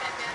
Yeah.